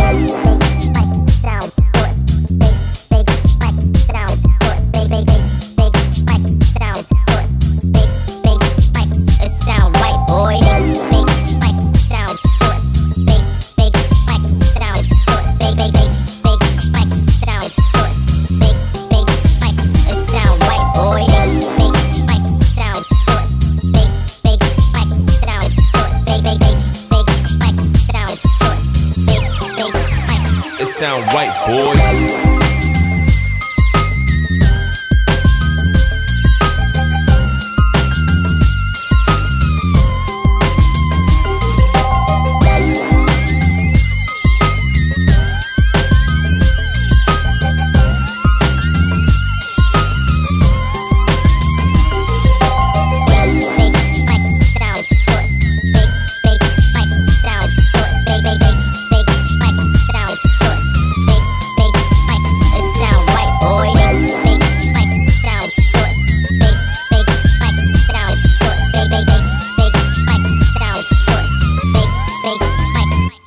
White sound right, boys.